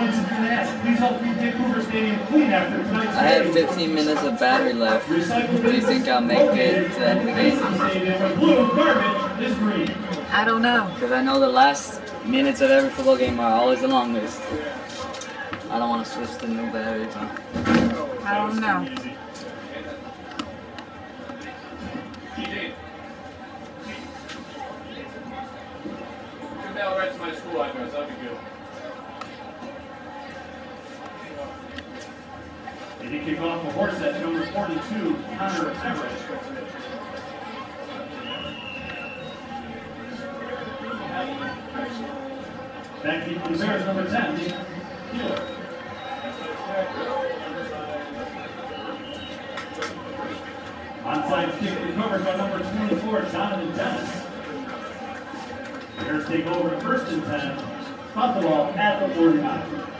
I have 15 minutes of battery left. Do you think I'll make it to the end of the game? I don't know. Because I know the last minutes of every football game are always the longest. I don't want to switch to new battery. But... I don't know. Email right to my school address, that'd be good. And he kick off the horse at number 42, Connor Everett. Back in the Bears, number 10, Healer. Onside kick recovered by number 24, Jonathan Dennis. Bears take over first and 10. Spot the ball at the 49.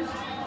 Oh,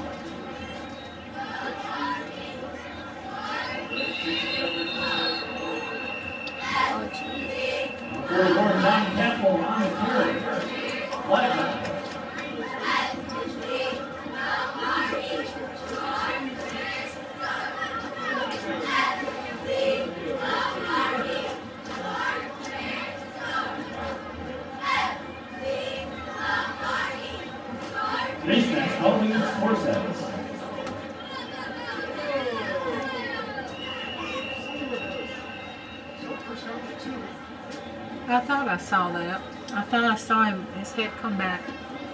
I saw that. I thought I saw him, his head come back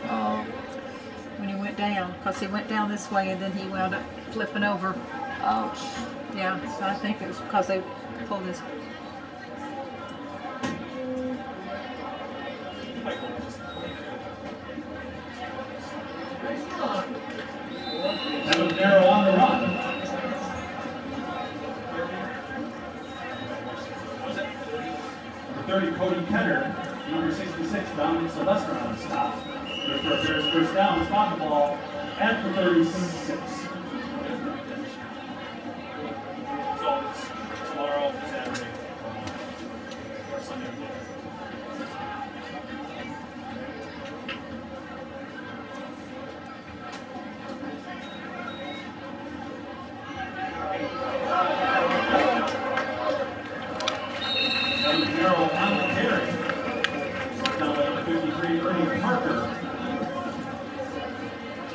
Oh, when he went down, because he went down this way and then he wound up flipping over. ouch. Yeah, so I think it was because they pulled his. Cody Ketter. Number 66, Dominic Sylvester on the stop. Bears first down, spot the ball at the 36.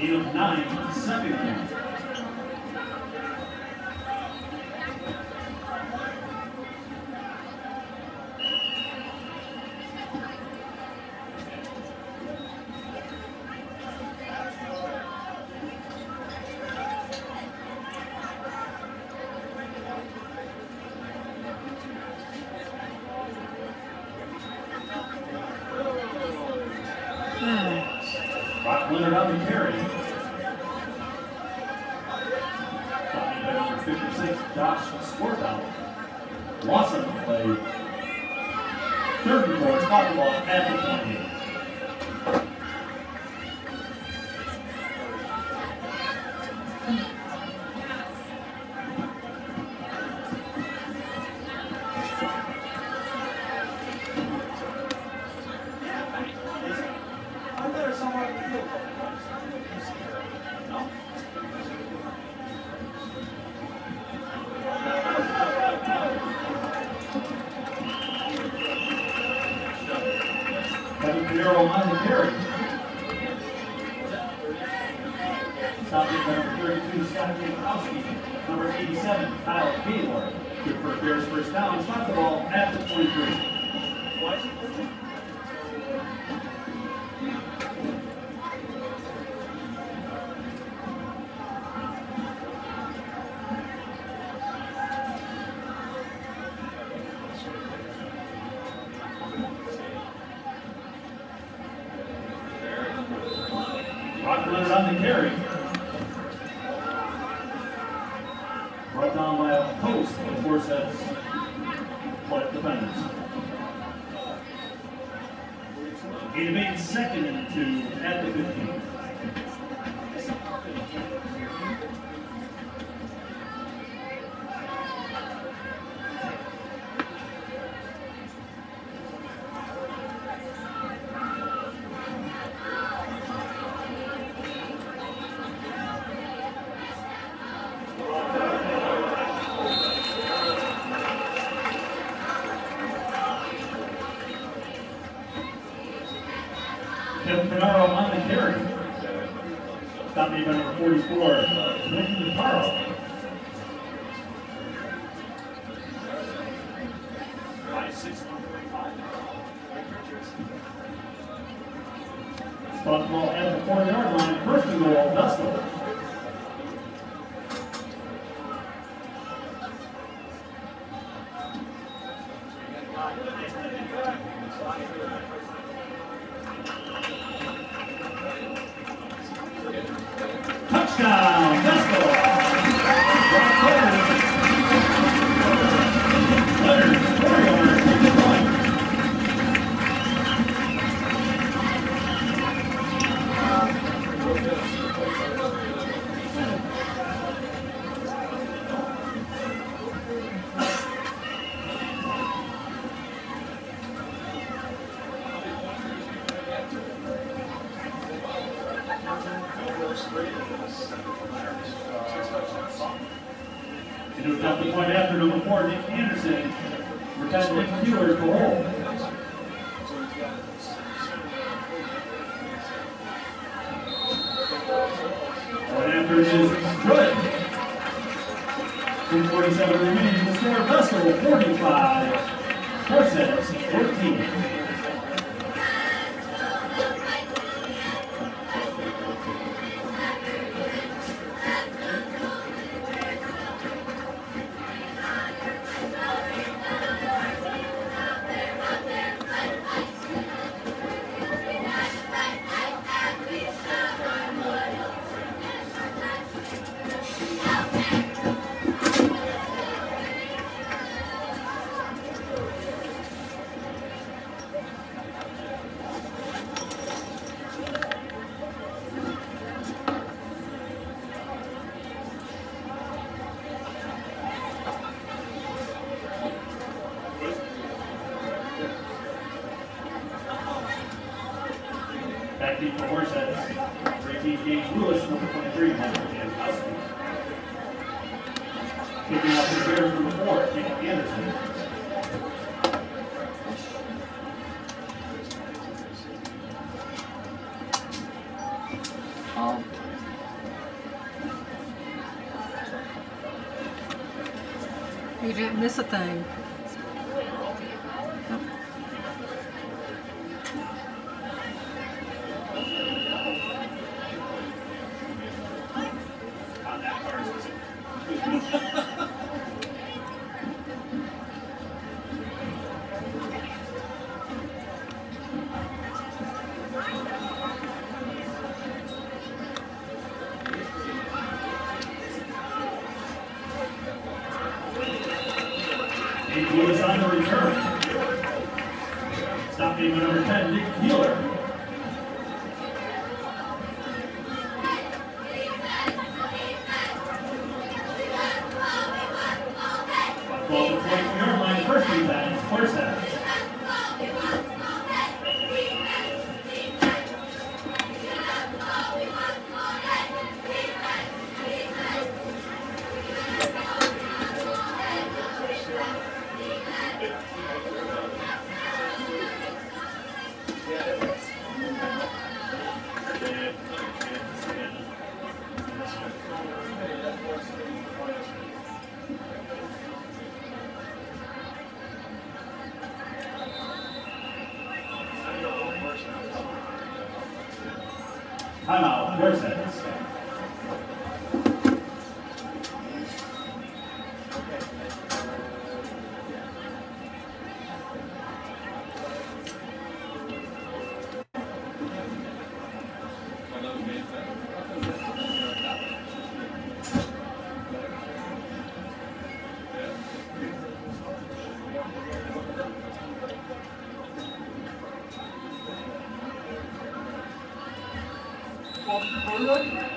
Of nine, second Leonard on the carry. Number 56, Josh of the play. Third and four, spot the ball at the 28. Good for Bears first down. Stop the ball at the 23. Brock Leonard on the carry. Brought down by post of four sets. But defenders. Gain of eight, second and two at the 15. Number 44, Nick Carl. Spot ball at the four yard line, first and goal, Vestal. Retired Nick Mueller to hold. Point after is good. 247 remaining. The score Vestal 45. Horses 14. 13 Gage Lewis, number 23, Michael Jankowski. Kicking out the Bears number four, Nick Anderson. You didn't miss a thing. Lewis on the return. Stop game by number 10, Nick Mueller. Ball to 22 yard line, first defense, Horseheads. Timeout, Horseheads.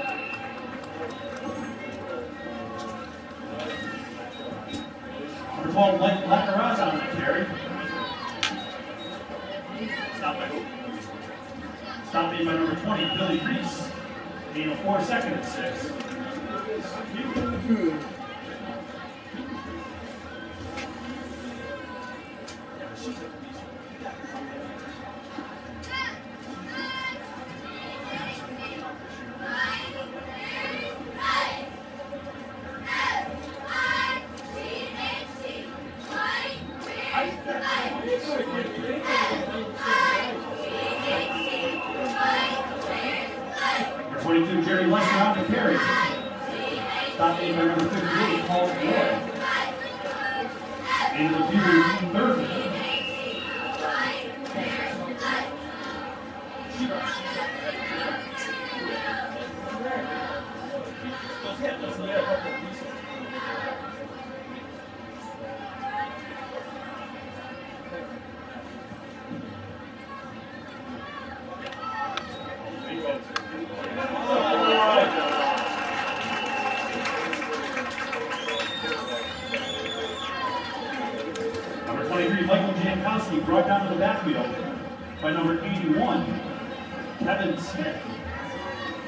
Number 12, Mike Lacaraza on the carry. Stop by who? Number 20, Billy Reese. Gain of four second and six. Hmm. 22, Jerry Lester on the carry. Stop being by number 58, Paul Boyd. Gain of two, third. Number 23, Michael Jankowski, brought down to the backfield by number 81, Kevin Smith.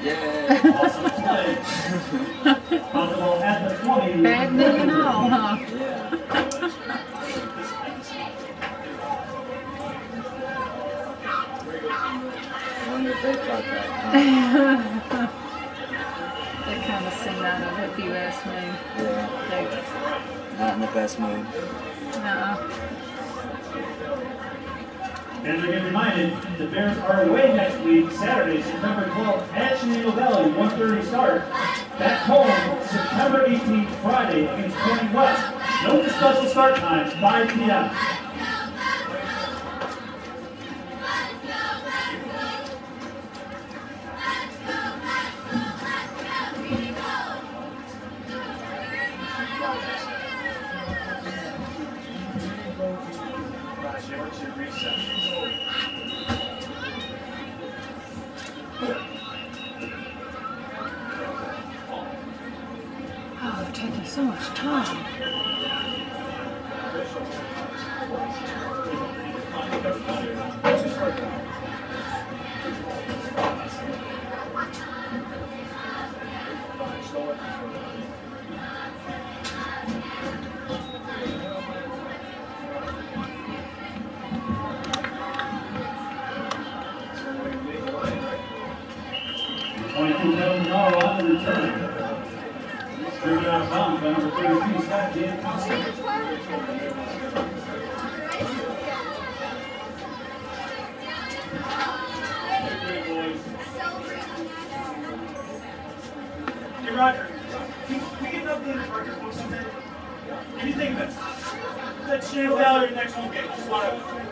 Yeah. Awesome play. Found the ball at the 20. Bad knee and all, huh? Yeah. I wonder if they caught that. huh? They kind of sing out of it, if you ask me. Yeah. They, Not in the best mood. uh, And again reminded, the Bears are away next week, Saturday, September 12th at Chenango Valley, 1.30 start. Back home, September 18th, Friday, against Corning West. Note the special start time, 5 p.m. oh, they're taking so much time. Out of bounds by number 32, Scott Jankowski. Hey Roger, can we get an updated record books of it? That Shannon Valley next home game, just want